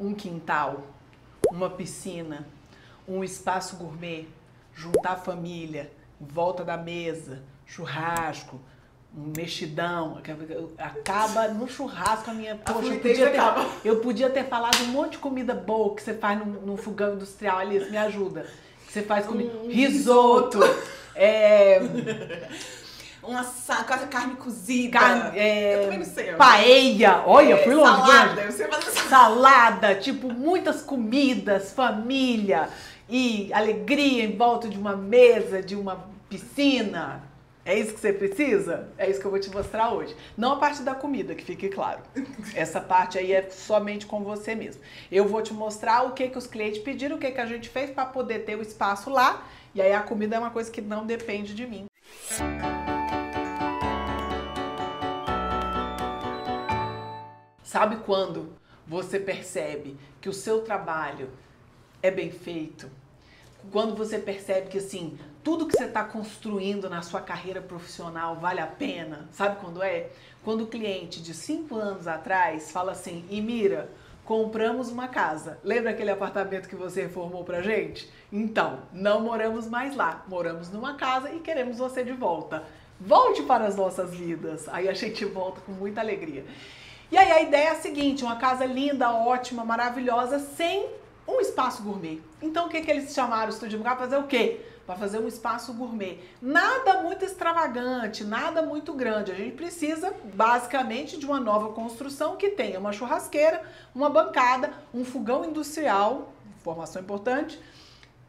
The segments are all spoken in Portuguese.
um quintal, uma piscina, um espaço gourmet, juntar a família em volta da mesa, churrasco, um mexidão, acaba no churrasco a minha. Poxa, eu podia, ter, eu podia ter falado um monte de comida boa que você faz no, no fogão industrial, Alice, me ajuda. Que você faz comida. Um risoto. é, uma carne cozida. Carne, é, eu também não sei. Paella. Olha, é, fui longe. Salada, eu sei fazer salada. Tipo, muitas comidas, família e alegria em volta de uma mesa, de uma piscina. É isso que você precisa? É isso que eu vou te mostrar hoje. Não a parte da comida, que fique claro. Essa parte aí é somente com você mesmo. Eu vou te mostrar o que, que os clientes pediram, o que, que a gente fez para poder ter o espaço lá. E aí a comida é uma coisa que não depende de mim. Sabe quando você percebe que o seu trabalho é bem feito? Quando você percebe que assim, tudo que você está construindo na sua carreira profissional vale a pena, sabe quando é? Quando o cliente de cinco anos atrás fala assim, e mira, compramos uma casa. Lembra aquele apartamento que você reformou pra gente? Então, não moramos mais lá, moramos numa casa e queremos você de volta. Volte para as nossas vidas. Aí a gente volta com muita alegria. E aí a ideia é a seguinte, uma casa linda, ótima, maravilhosa, sem um espaço gourmet. Então o que, que eles chamaram o Estúdio para fazer o quê? Para fazer um espaço gourmet. Nada muito extravagante, nada muito grande. A gente precisa basicamente de uma nova construção que tenha uma churrasqueira, uma bancada, um fogão industrial, informação importante,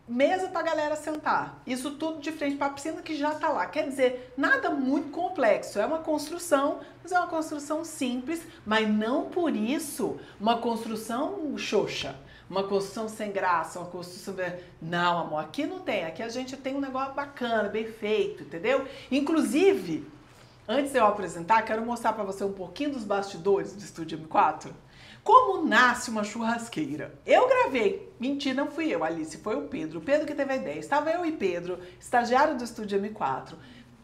mesa para galera sentar. Isso tudo de frente para a piscina que já está lá. Quer dizer, nada muito complexo. É uma construção, mas é uma construção simples, mas não por isso uma construção xoxa uma construção sem graça, uma construção. Não, amor, aqui não tem. Aqui a gente tem um negócio bacana, bem feito, entendeu? Inclusive, antes de eu apresentar, quero mostrar para você um pouquinho dos bastidores do Estúdio M4. Como nasce uma churrasqueira? Eu gravei. Mentira, não fui eu, Alice, foi o Pedro. O Pedro que teve a ideia. Estava eu e Pedro, estagiário do Estúdio M4,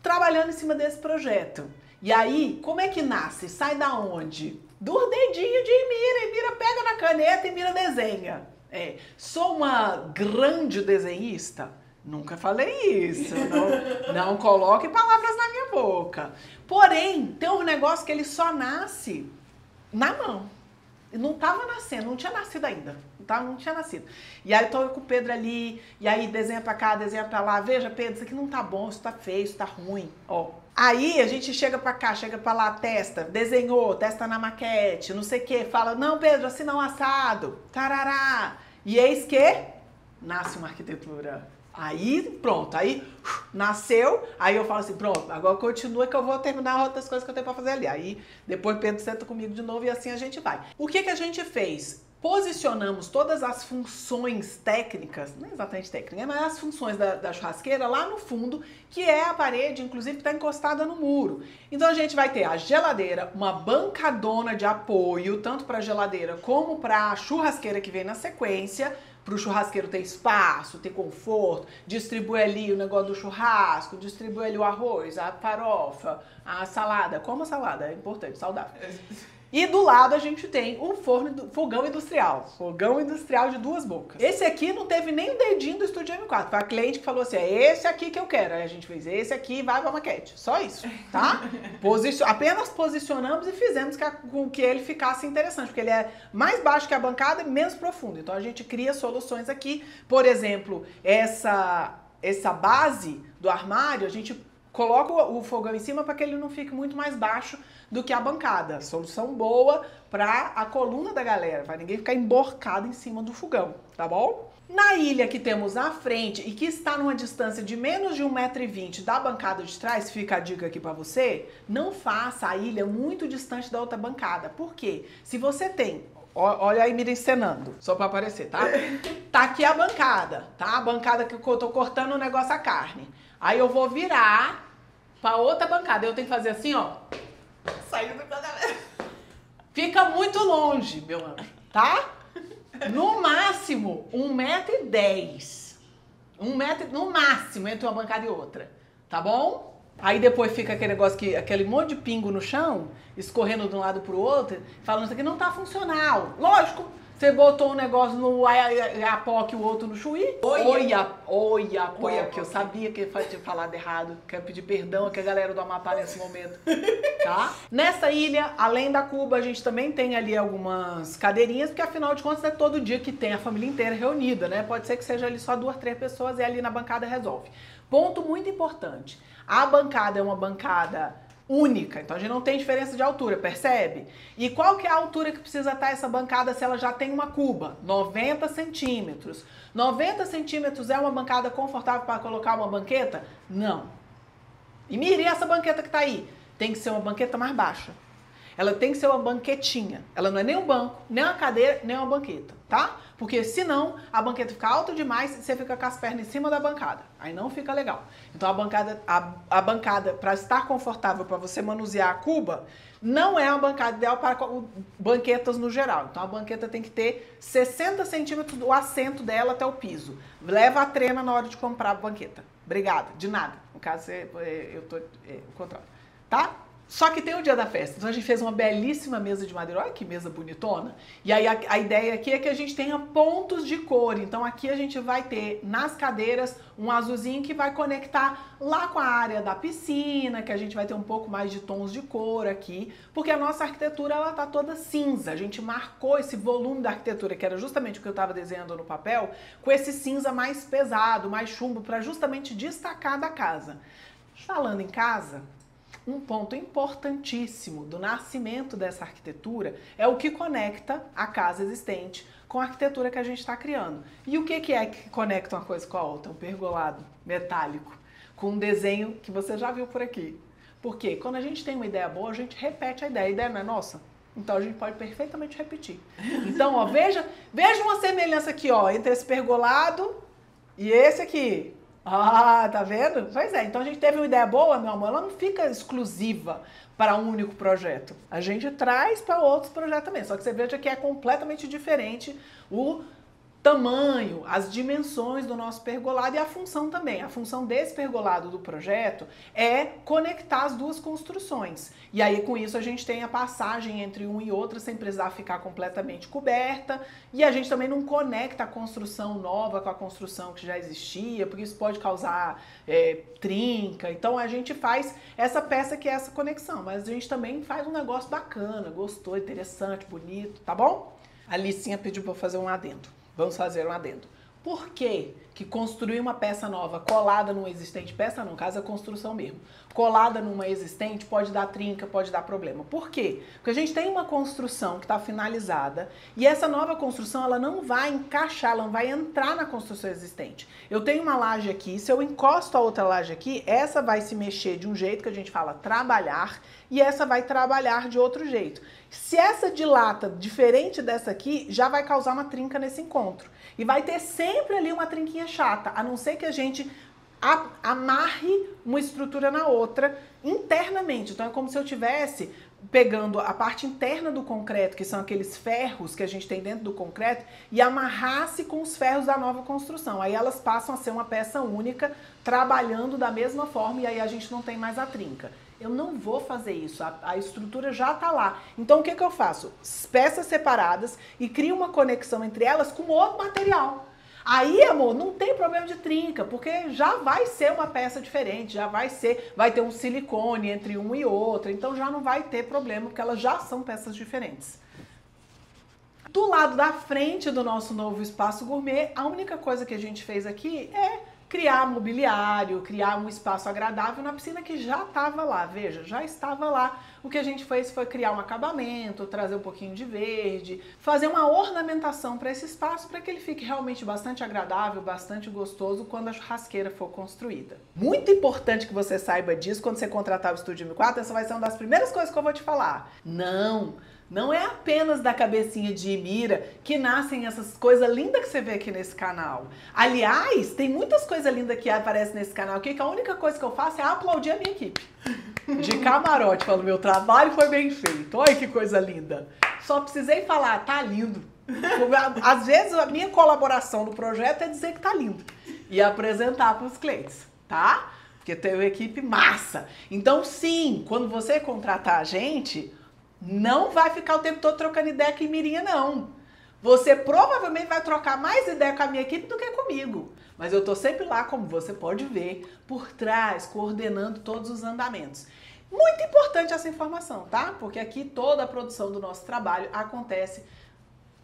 trabalhando em cima desse projeto. E aí, como é que nasce? Sai da onde? do dedinho de Mira. E Mira pega na caneta e Mira desenha. É, sou uma grande desenhista? Nunca falei isso. Não, não coloque palavras na minha boca. Porém, tem um negócio que ele só nasce na mão. Não estava nascendo, não tinha nascido ainda. Tá? Não tinha nascido. E aí tô com o Pedro ali, e aí desenha pra cá, desenha pra lá. Veja, Pedro, isso aqui não tá bom, isso tá feio, isso tá ruim. Ó. Aí a gente chega pra cá, chega pra lá, testa, desenhou, testa na maquete, não sei o que, fala, não, Pedro, assim não assado, tarará. E eis que nasce uma arquitetura. Aí, pronto, aí nasceu, aí eu falo assim, pronto, agora continua que eu vou terminar outras coisas que eu tenho pra fazer ali. Aí depois Pedro senta comigo de novo e assim a gente vai. O que que a gente fez? posicionamos todas as funções técnicas, não exatamente técnicas, mas as funções da, da, churrasqueira lá no fundo, que é a parede, inclusive, que está encostada no muro. Então a gente vai ter a geladeira, uma bancadona de apoio, tanto para a geladeira como para a churrasqueira que vem na sequência, para o churrasqueiro ter espaço, ter conforto, distribui ali o negócio do churrasco, distribui ali o arroz, a farofa, a salada. Como a salada, é importante, saudável. E do lado a gente tem o forno, fogão industrial. Fogão industrial de duas bocas. Esse aqui não teve nem o dedinho do Estúdio M4. Foi a cliente que falou assim: é esse aqui que eu quero. Aí a gente fez esse aqui vai pra maquete. Só isso, tá? Posicion... Apenas posicionamos e fizemos com que ele ficasse interessante, porque ele é mais baixo que a bancada e menos profundo. Então a gente cria soluções aqui. Por exemplo, essa, essa base do armário, a gente coloca o fogão em cima para que ele não fique muito mais baixo do que a bancada. Solução boa para a coluna da galera, para ninguém ficar emborcado em cima do fogão, tá bom? Na ilha que temos à frente e que está numa distância de menos de 1,20m da bancada de trás, fica a dica aqui para você, não faça a ilha muito distante da outra bancada. Por quê? Se você tem Olha aí, me encenando, só para aparecer, tá? Tá aqui a bancada, tá? A bancada que eu tô cortando o negócio a carne. Aí eu vou virar para outra bancada. Eu tenho que fazer assim, ó. Saindo do casamento. Fica muito longe, meu anjo, tá? No máximo, 1,10m. Um metro, no máximo, entre uma bancada e outra. Tá bom? Aí depois fica aquele negócio que aquele monte de pingo no chão, escorrendo de um lado pro outro, falando que não tá funcional. Lógico, Você botou um negócio no Iapoque e o outro no Chuí? Oia. Oia, Oia, que eu sabia que eu tinha falado errado. Quero pedir perdão aqui a galera do Amapá nesse momento. Tá? Nessa ilha, além da Cuba, a gente também tem ali algumas cadeirinhas, porque afinal de contas é todo dia que tem a família inteira reunida, né? Pode ser que seja ali só duas, três pessoas e ali na bancada resolve. Ponto muito importante. A bancada é uma bancada única. Então a gente não tem diferença de altura, percebe? E qual que é a altura que precisa estar essa bancada se ela já tem uma cuba? 90 centímetros. 90 centímetros é uma bancada confortável para colocar uma banqueta? Não. E mire essa banqueta que está aí. Tem que ser uma banqueta mais baixa. Ela tem que ser uma banquetinha. Ela não é nem um banco, nem uma cadeira, nem uma banqueta, tá? Porque senão a banqueta fica alta demais e você fica com as pernas em cima da bancada. Aí não fica legal. Então a bancada, a, a bancada para estar confortável para você manusear a cuba, não é uma bancada ideal para banquetas no geral. Então a banqueta tem que ter 60 centímetros do assento dela até o piso. Leva a trena na hora de comprar a banqueta. Obrigada, de nada. No caso, eu tô é, o contrário. Tá? Só que tem o dia da festa. Então a gente fez uma belíssima mesa de madeira. Olha que mesa bonitona. E aí a, a, ideia aqui é que a gente tenha pontos de cor. Então aqui a gente vai ter nas cadeiras um azulzinho que vai conectar lá com a área da piscina, que a gente vai ter um pouco mais de tons de cor aqui, porque a nossa arquitetura ela tá toda cinza. A gente marcou esse volume da arquitetura, que era justamente o que eu estava desenhando no papel, com esse cinza mais pesado, mais chumbo, para justamente destacar da casa. Falando em casa, um ponto importantíssimo do nascimento dessa arquitetura é o que conecta a casa existente com a arquitetura que a gente está criando. E o que, que é que conecta uma coisa com a outra? Um pergolado metálico, com um desenho que você já viu por aqui. Porque quando a gente tem uma ideia boa, a gente repete a ideia. A ideia não é nossa? Então a gente pode perfeitamente repetir. Então, ó, veja, veja uma semelhança aqui, ó, entre esse pergolado e esse aqui. Ah, tá vendo? Pois é, então a gente teve uma ideia boa, meu amor, ela não fica exclusiva para um único projeto. A gente traz para outros projetos também. Só que você veja que é completamente diferente o tamanho, as dimensões do nosso pergolado e a função também. A função desse pergolado do projeto é conectar as duas construções. E aí com isso a gente tem a passagem entre um e outro sem precisar ficar completamente coberta. E a gente também não conecta a construção nova com a construção que já existia, porque isso pode causar é, trinca. Então a gente faz essa peça que é essa conexão, mas a gente também faz um negócio bacana, gostou, interessante, bonito, tá bom? A Licinha pediu para fazer um adendo. Vamos fazer um adendo. Por que, que construir uma peça nova colada numa existente, peça não, caso é construção mesmo, colada numa existente pode dar trinca, pode dar problema. Por quê? Porque a gente tem uma construção que está finalizada e essa nova construção ela não vai encaixar, ela não vai entrar na construção existente. Eu tenho uma laje aqui, se eu encosto a outra laje aqui, essa vai se mexer de um jeito que a gente fala trabalhar e essa vai trabalhar de outro jeito. Se essa dilata diferente dessa aqui, já vai causar uma trinca nesse encontro. E vai ter sempre ali uma trinquinha chata, a não ser que a gente amarre uma estrutura na outra internamente. Então é como se eu tivesse pegando a parte interna do concreto, que são aqueles ferros que a gente tem dentro do concreto, e amarrasse com os ferros da nova construção. Aí elas passam a ser uma peça única, trabalhando da mesma forma, e aí a gente não tem mais a trinca. Eu não vou fazer isso, a, a estrutura já está lá. Então o que, que eu faço? Peças separadas e crio uma conexão entre elas com outro material. Aí, amor, não tem problema de trinca, porque já vai ser uma peça diferente, já vai ser, vai ter um silicone entre um e outro, então já não vai ter problema, porque elas já são peças diferentes. Do lado da frente do nosso novo espaço gourmet, a única coisa que a gente fez aqui é criar mobiliário, criar um espaço agradável na piscina que já estava lá. Veja, já estava lá. O que a gente fez foi criar um acabamento, trazer um pouquinho de verde, fazer uma ornamentação para esse espaço para que ele fique realmente bastante agradável, bastante gostoso quando a churrasqueira for construída. Muito importante que você saiba disso quando você contratar o Estúdio M4, essa vai ser uma das primeiras coisas que eu vou te falar. Não! Não é apenas da cabecinha de Emira que nascem essas coisas lindas que você vê aqui nesse canal. Aliás, tem muitas coisas lindas que aparecem nesse canal aqui que a única coisa que eu faço é aplaudir a minha equipe. De camarote, falando, meu trabalho foi bem feito. Olha que coisa linda. Só precisei falar, tá lindo. Às vezes a minha colaboração no projeto é dizer que tá lindo e apresentar para os clientes, tá? Porque tem uma equipe massa. Então, sim, quando você contratar a gente, não vai ficar o tempo todo trocando ideia com Mirinha, não. Você provavelmente vai trocar mais ideia com a minha equipe do que comigo. Mas eu tô sempre lá, como você pode ver, por trás, coordenando todos os andamentos. Muito importante essa informação, tá? Porque aqui toda a produção do nosso trabalho acontece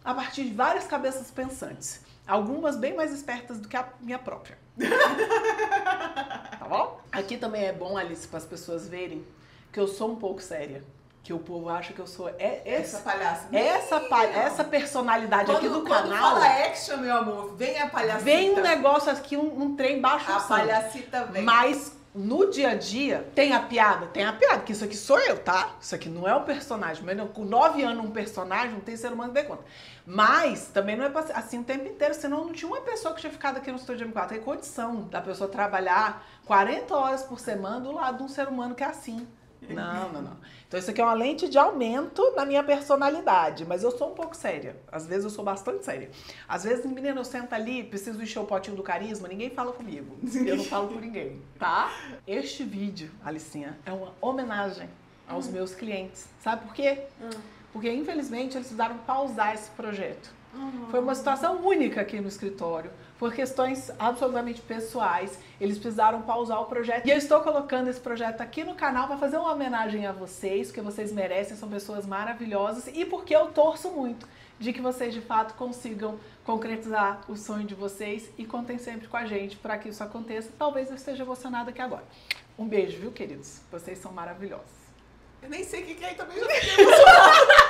a partir de várias cabeças pensantes. Algumas bem mais espertas do que a minha própria. tá bom? Aqui também é bom, Alice, para as pessoas verem que eu sou um pouco séria. Que o povo acha que eu sou. É, Essa palhaça. essa, pa- essa personalidade Quando, aqui do quando canal. fala action, meu amor, vem a palhacita. Vem um negócio aqui, um, um trem baixo A sangue. palhacita vem. Mas no dia a dia, tem a piada? Tem a piada, que isso aqui sou eu, tá? Isso aqui não é um personagem. Mas com nove anos, um personagem, não tem ser humano que dê conta. Mas também não é pra ser assim o tempo inteiro, senão não tinha uma pessoa que tinha ficado aqui no estúdio M4. Tem condição da pessoa trabalhar 40 horas por semana do lado de um ser humano que é assim. Não, não, não. Então isso aqui é uma lente de aumento na minha personalidade, mas eu sou um pouco séria. Às vezes eu sou bastante séria. Às vezes, menina, eu sento ali, preciso encher o potinho do carisma, ninguém fala comigo. Eu não falo com ninguém, tá? Este vídeo, Alicinha, é uma homenagem aos meus clientes. Sabe por quê? Porque infelizmente eles precisaram pausar esse projeto. Foi uma situação única aqui no escritório. Por questões absolutamente pessoais, eles precisaram pausar o projeto. E eu estou colocando esse projeto aqui no canal para fazer uma homenagem a vocês, porque vocês merecem, são pessoas maravilhosas e porque eu torço muito de que vocês de fato consigam concretizar o sonho de vocês e contem sempre com a gente para que isso aconteça. Talvez eu esteja emocionada aqui agora. Um beijo, viu, queridos? Vocês são maravilhosos. Eu nem sei o que é, também já.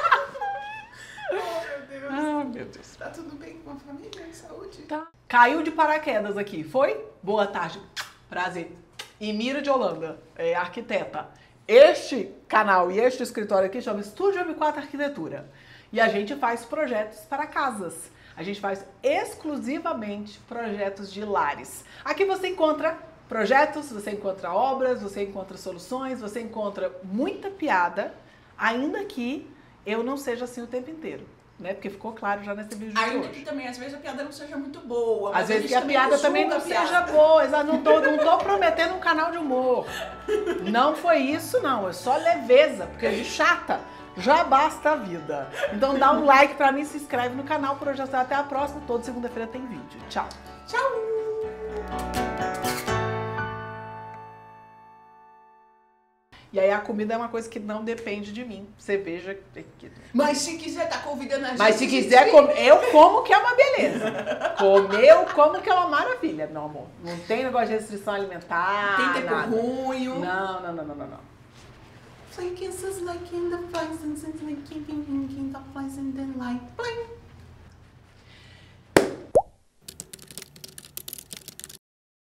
Deus. Ah, meu Deus. Tá tudo bem com a família e saúde? Tá. Caiu de paraquedas aqui, foi? Boa tarde, prazer. E Mira de Holanda, é arquiteta. Este canal e este escritório aqui chama Estúdio M4 Arquitetura. E a gente faz projetos para casas. A gente faz exclusivamente projetos de lares. Aqui você encontra projetos, você encontra obras, você encontra soluções, você encontra muita piada, ainda que eu não seja assim o tempo inteiro. Né? Porque ficou claro já nesse vídeo de Ainda que também, às vezes, a piada não seja muito boa. Às vezes que a piada também não a piada. seja boa. Não tô, não tô prometendo um canal de humor. Não foi isso, não. É só leveza, porque de chata já basta a vida. Então dá um like pra mim, se inscreve no canal. Por hoje até a próxima. Toda segunda-feira tem vídeo. Tchau. Tchau! E aí a comida é uma coisa que não depende de mim. Você veja. que- Mas se quiser tá convidando a gente. Mas se quiser comer, eu como que é uma beleza. Comer, eu como que é uma maravilha, meu amor. Não tem negócio de restrição alimentar. Tem tempo nada. ruim. Não, não, não, não, não, não. Like in the flies and like in the flies and then like bling.